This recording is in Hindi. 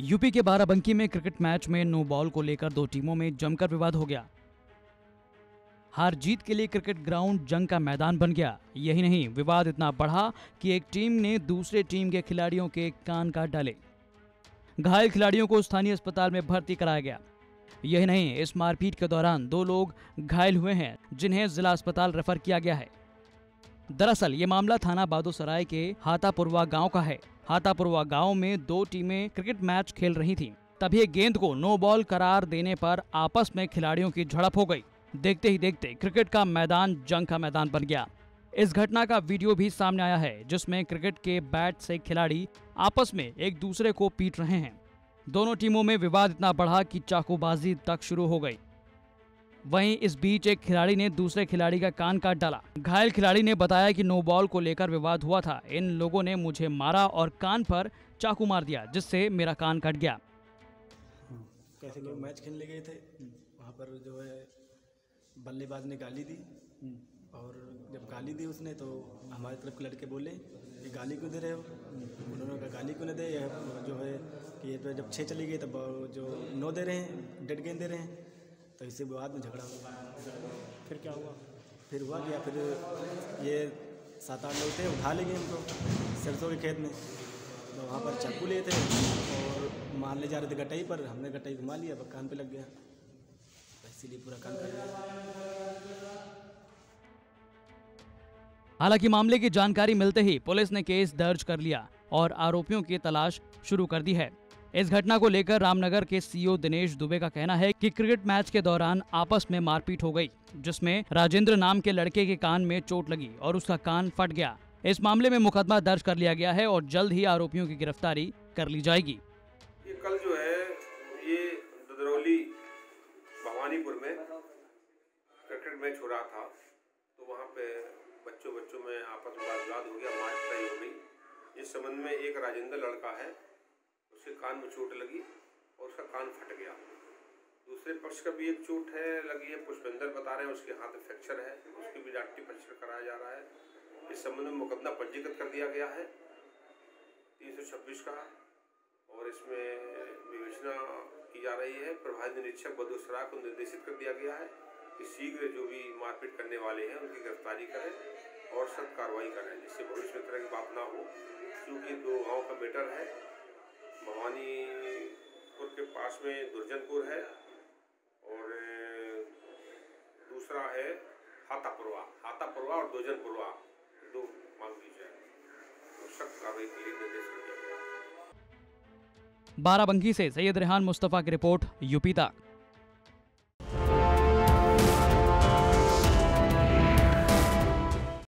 यूपी के बाराबंकी में क्रिकेट मैच में नो बॉल को लेकर दो टीमों में जमकर विवाद हो गया। हार जीत के लिए क्रिकेट ग्राउंड जंग का मैदान बन गया। यही नहीं, विवाद इतना बढ़ा कि एक टीम ने दूसरे टीम के खिलाड़ियों के कान काट डाले। घायल खिलाड़ियों को स्थानीय अस्पताल में भर्ती कराया गया। यही नहीं, इस मारपीट के दौरान दो लोग घायल हुए हैं, जिन्हें जिला अस्पताल रेफर किया गया है। दरअसल, ये मामला थाना बादोसराय के हातापुरवा गाँव का है। हातापुरवा गाँव में दो टीमें क्रिकेट मैच खेल रही थीं। तभी गेंद को नो बॉल करार देने पर आपस में खिलाड़ियों की झड़प हो गई। देखते ही देखते क्रिकेट का मैदान जंग का मैदान बन गया। इस घटना का वीडियो भी सामने आया है, जिसमें क्रिकेट के बैट से खिलाड़ी आपस में एक दूसरे को पीट रहे हैं। दोनों टीमों में विवाद इतना बढ़ा कि चाकूबाजी तक शुरू हो गई। वहीं इस बीच एक खिलाड़ी ने दूसरे खिलाड़ी का कान काट डाला। घायल खिलाड़ी ने बताया कि नो बॉल को लेकर विवाद हुआ था। इन लोगों ने मुझे मारा और कान पर चाकू मार दिया जिससे मेरा कान कट गया। कैसे लोग मैच खेलने गए थे। वहाँ पर जो है बल्लेबाज ने गाली दी। और जब गाली दी उसने तो हमारे तरफ़ के लड़के बोले ये गाली क्यों दे रहे हो? उन्होंने कहा गाली क्यों नहीं दे? जो है कि ये तो जब छः चली गई तब जो नौ दे रहे हैं डेड गेंद दे रहे हैं। तो इससे बाद में झगड़ा हुआ। फिर क्या हुआ? फिर हुआ क्या? फिर ये सात आठ लोग थे उठा ले गए इनको सरसों के खेत में। तो वहाँ पर चाकू लिए थे और मारने जा रहे थे गटाई पर। हमने गटाई घुमा लिया पर कान पे लग गया। तो इसीलिए पूरा कान कर गया हालाँकि मामले की जानकारी मिलते ही पुलिस ने केस दर्ज कर लिया और आरोपियों की तलाश शुरू कर दी है। इस घटना को लेकर रामनगर के सीओ दिनेश दुबे का कहना है कि क्रिकेट मैच के दौरान आपस में मारपीट हो गई, जिसमें राजेंद्र नाम के लड़के के कान में चोट लगी और उसका कान फट गया। इस मामले में मुकदमा दर्ज कर लिया गया है और जल्द ही आरोपियों की गिरफ्तारी कर ली जाएगी। ये कल जो है, ये ददरौली भवानीपुर में क्रिकेट मैच हो रहा था। तो वहाँ पे बच्चों बच्चों में आपस में वाद हो गया मारपीटाई हो गई। इस संबंध में एक राजेंद्र लड़का है उसके कान में चोट लगी और उसका कान फट गया। दूसरे पक्ष का भी एक चोट है, लगी है, पुष्पेंद्र बता रहे हैं उसके हाथ फ्रैक्चर है, उसकी भी डॉक्टरी परीक्षण कराया जा रहा है। इस संबंध में मुकदमा पंजीकृत कर दिया गया है। तीन सौ छब्बीस का और इसमें विवेचना की जा रही है। प्रभारी निरीक्षक बदोसरा को निर्देशित कर दिया गया है कि शीघ्र जो भी मारपीट करने वाले हैं, उनकी गिरफ्तारी करें और सख्त कार्रवाई करें, जिससे भविष्य में तरह की बात ना हो। क्योंकि दो गाँव का मैटर है भवानीपुर के पास में दुर्जनपुर है और दूसरा है हाथापुरवा हाथापुरवा और दुर्जनपुरवा, दो मांग ली जाए तो सख्त कार्रवाई के लिए निर्देश दिया बाराबंकी से सैयद रेहान मुस्तफ़ा की रिपोर्ट, यूपी तक।